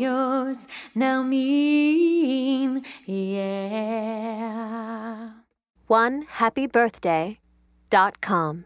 yours, now mean, yeah. One happy birthday dot com.